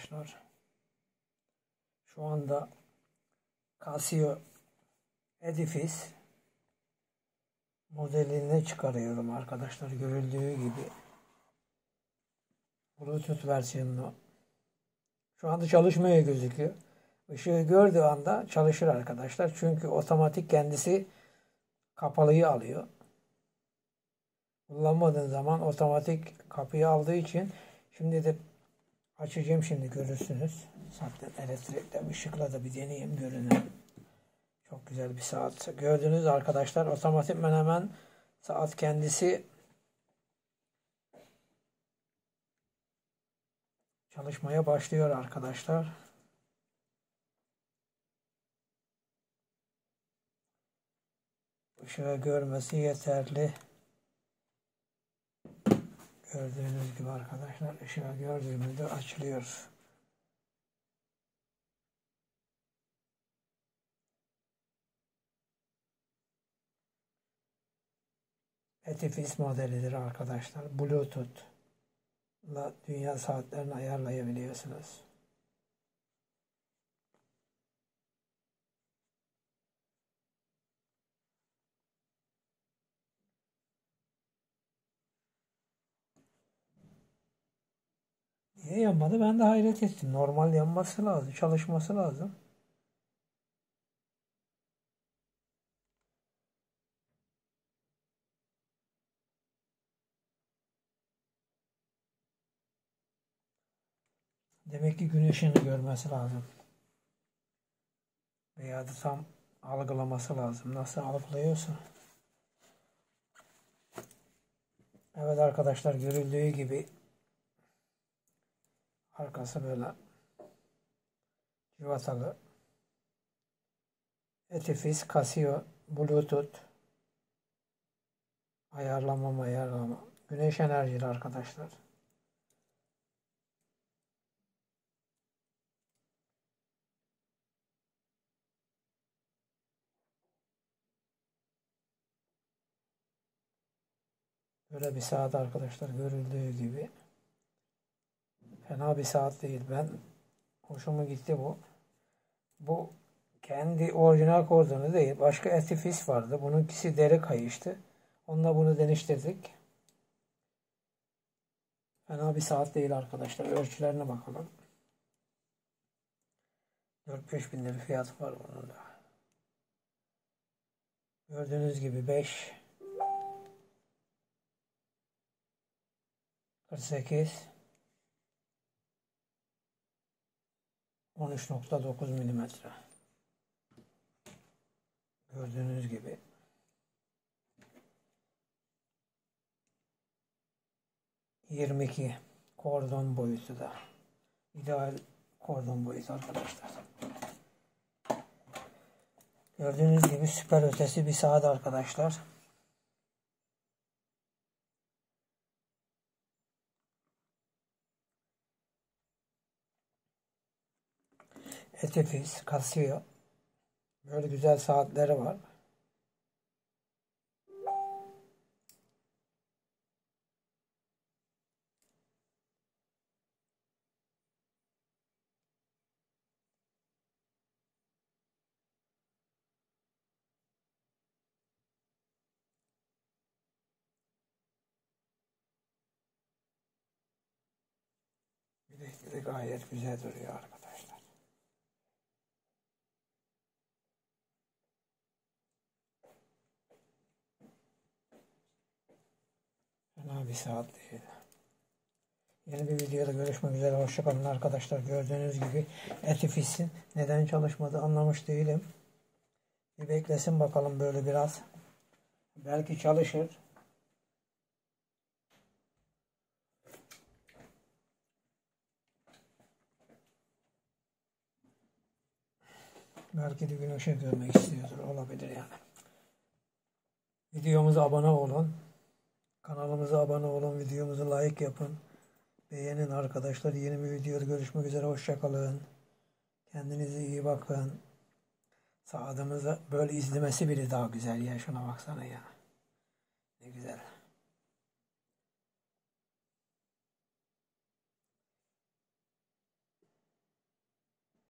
arkadaşlar. Şu anda Casio Edifice modelini çıkarıyorum arkadaşlar. Görüldüğü gibi Bluetooth versiyonunu şu anda çalışmaya gözüküyor. Işığı gördüğü anda çalışır arkadaşlar. Çünkü otomatik kendisi kapalıyı alıyor. Kullanmadığın zaman otomatik kapıyı aldığı için şimdi de açacağım şimdi görürsünüz. Zaten elektrikle ışıkla da bir deneyeyim görünür. Çok güzel bir saat. Gördünüz arkadaşlar otomatikmen hemen saat kendisi çalışmaya başlıyor arkadaşlar. Işığı görmesi yeterli. Gördüğünüz gibi arkadaşlar ışığı gördüğümüzde açılıyor. Etifis modelidir arkadaşlar. Bluetooth ile dünya saatlerini ayarlayabiliyorsunuz. Niye yanmadı? Ben de hayret ettim. Normal yanması lazım. Çalışması lazım. Demek ki gün ışığını görmesi lazım. Veya da tam algılaması lazım. Nasıl algılıyorsa. Evet arkadaşlar görüldüğü gibi arkası böyle civatalı Etifis, Casio, Bluetooth ayarlama ayarlama. Güneş enerjili arkadaşlar. Böyle bir saat arkadaşlar görüldüğü gibi. Fena bir saat değil. Ben hoşuma gitti bu. Bu kendi orijinal kordonu değil. Başka etifis vardı. Bununkisi deri kayıştı. Onunla bunu deniştirdik. Fena bir saat değil arkadaşlar. Ölçülerine bakalım. 4-5 bin lira fiyatı var bunun da. Gördüğünüz gibi 5 48 13.9 milimetre. Gördüğünüz gibi. Yirmi iki kordon boyutu da. ideal kordon boyutu arkadaşlar. Gördüğünüz gibi süper ötesi bir saat arkadaşlar. Etifis, Casio. Böyle güzel saatleri var. Bilekleri gayet güzel duruyor arkadaşlar. Bir saat değil. Yeni bir videoda görüşmek üzere. Hoşçakalın arkadaşlar. Gördüğünüz gibi Etifis'in neden çalışmadı anlamış değilim. Bir beklesin bakalım böyle biraz. Belki çalışır. Belki de gün ışığı görmek istiyordur. Olabilir yani. Videomuza abone olun. Kanalımıza abone olun. Videomuzu like yapın. Beğenin arkadaşlar. Yeni bir videoda görüşmek üzere. Hoşçakalın. Kendinize iyi bakın. Saadımıza böyle izlemesi bile daha güzel ya. Şuna baksana ya. Ne güzel.